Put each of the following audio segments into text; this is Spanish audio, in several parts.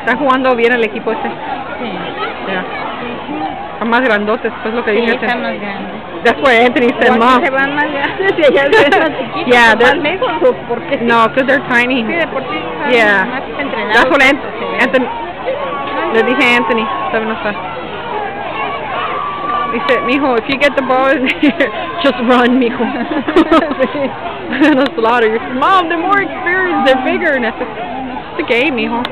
Está jugando bien el equipo este. Sí. Más grandotes, pues lo que sí, dije. Más. That's why Anthony said Once. Se van más grandes se van chiquitos. Yeah, lejos, porque no, because they're tiny. Sí. Yeah. Más entrenados. That's what Anthony. Anthony. Le dije a Anthony, todavía no está. Dice, mijo, if you get the ball, here, just run, mijo. and slaughter. you. Mom, they're more experienced, they're bigger. And it's it's a game, mijo.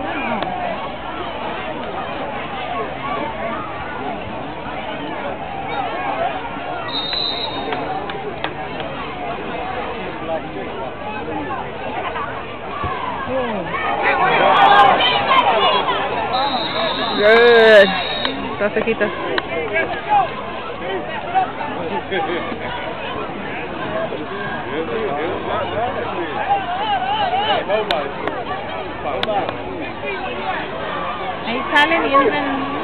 Good. Está cerquita.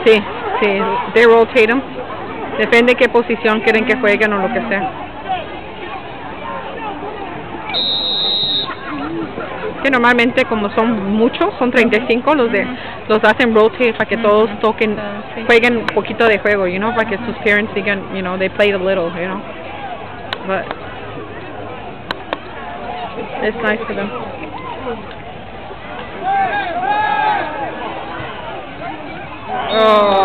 Sí, sí, they rotate them. Depende qué posición quieren que jueguen o lo que sea. Que normalmente como son muchos, son 35, los de los hacen rotate para que todos toquen, jueguen un poquito de juego, you know, para que sus parents digan, you know, they played a little, you know. But it's nice for them. Oh.